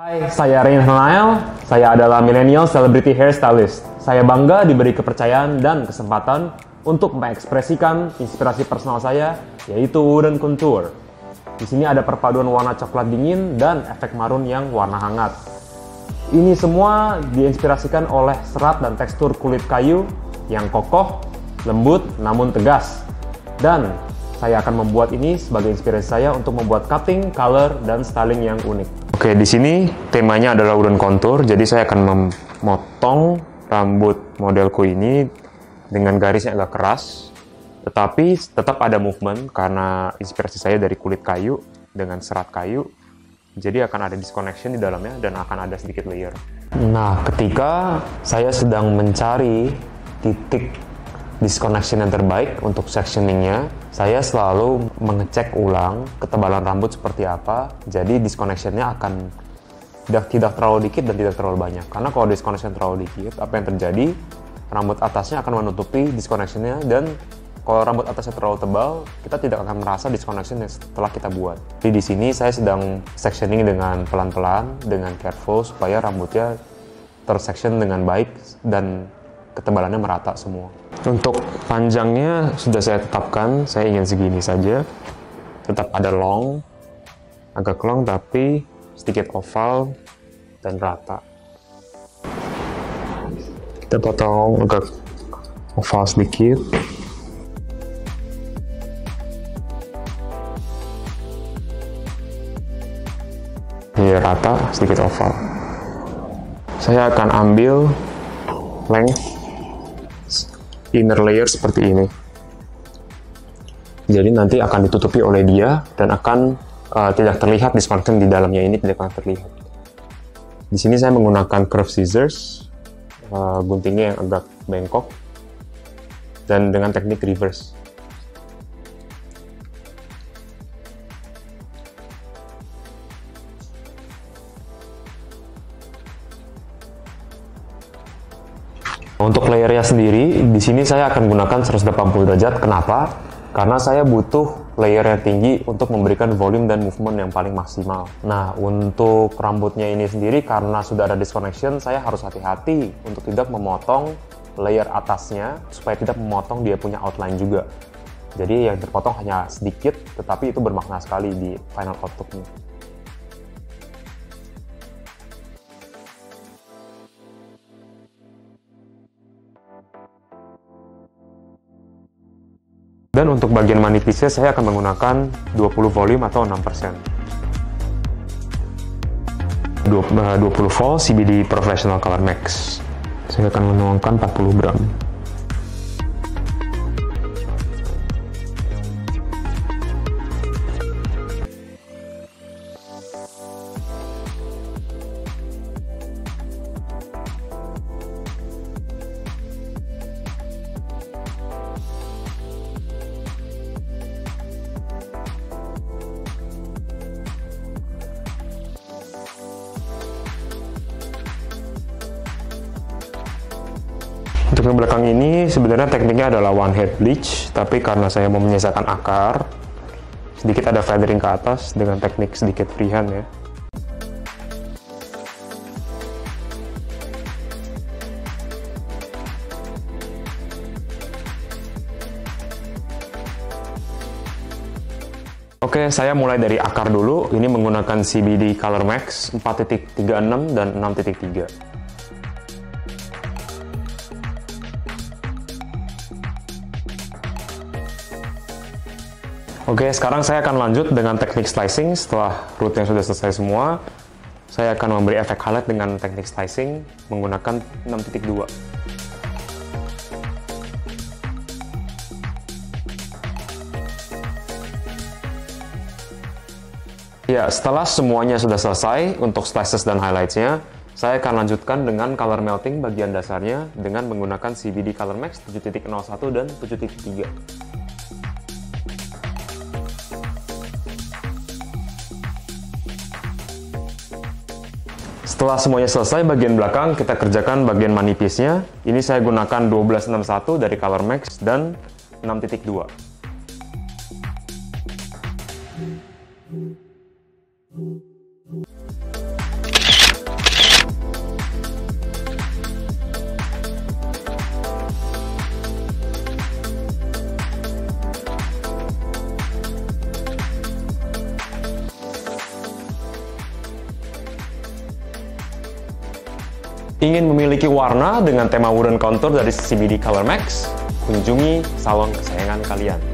Hai, saya Rain Hanael. Saya adalah millennial celebrity hairstylist. Saya bangga diberi kepercayaan dan kesempatan untuk mengekspresikan inspirasi personal saya, yaitu wooden contour. Di sini ada perpaduan warna coklat dingin dan efek marun yang warna hangat. Ini semua diinspirasikan oleh serat dan tekstur kulit kayu yang kokoh, lembut, namun tegas. Dan saya akan membuat ini sebagai inspirasi saya untuk membuat cutting, color, dan styling yang unik. Oke, di sini temanya adalah wooden contour, jadi saya akan memotong rambut modelku ini dengan garis yang agak keras, tetapi tetap ada movement karena inspirasi saya dari kulit kayu dengan serat kayu, jadi akan ada disconnection di dalamnya dan akan ada sedikit layer. Nah, ketika saya sedang mencari titik disconnection yang terbaik untuk sectioningnya, saya selalu mengecek ulang ketebalan rambut seperti apa. Jadi disconnectionnya akan tidak tidak terlalu dikit dan tidak terlalu banyak. Karena kalau disconnection terlalu dikit, apa yang terjadi? Rambut atasnya akan menutupi disconnectionnya dan kalau rambut atasnya terlalu tebal, kita tidak akan merasa disconnection setelah kita buat. Jadi di sini saya sedang sectioning dengan pelan-pelan, dengan careful supaya rambutnya tersection dengan baik dan ketebalannya merata semua. Untuk panjangnya sudah saya tetapkan, saya ingin segini saja. Tetap ada long, agak long tapi sedikit oval dan rata. Kita potong agak oval sedikit. Ini rata, sedikit oval. Saya akan ambil length inner layer seperti ini. Jadi nanti akan ditutupi oleh dia dan akan uh, tidak terlihat disconnection di dalamnya ini tidak akan terlihat. Di sini saya menggunakan curve scissors, uh, guntingnya yang agak bengkok, dan dengan teknik reverse. Untuk layernya sendiri, di sini saya akan gunakan 180 derajat. Kenapa? Karena saya butuh layer yang tinggi untuk memberikan volume dan movement yang paling maksimal. Nah, untuk rambutnya ini sendiri karena sudah ada disconnection, saya harus hati-hati untuk tidak memotong layer atasnya supaya tidak memotong dia punya outline juga. Jadi yang terpotong hanya sedikit, tetapi itu bermakna sekali di final outputnya. Dan untuk bagian manipisnya saya akan menggunakan 20 volume atau 6%. 20 volt CBD Professional Color Max. Saya akan menuangkan 40 gram. Untuk yang belakang ini sebenarnya tekniknya adalah one head bleach, tapi karena saya mau menyisakan akar, sedikit ada feathering ke atas dengan teknik sedikit freehand ya. Oke, saya mulai dari akar dulu. Ini menggunakan CBD Color Max 4.36 dan 6.3. Oke, sekarang saya akan lanjut dengan teknik slicing. Setelah root yang sudah selesai semua, saya akan memberi efek highlight dengan teknik slicing menggunakan 6.2. Ya, setelah semuanya sudah selesai untuk slices dan highlightsnya, saya akan lanjutkan dengan color melting bagian dasarnya dengan menggunakan CBD Color Max 7.01 dan 7.3. Setelah semuanya selesai bagian belakang, kita kerjakan bagian manipisnya. Ini saya gunakan 1261 dari Color Max dan 6.2. Ingin memiliki warna dengan tema wooden contour dari CBD Color Max? Kunjungi salon kesayangan kalian.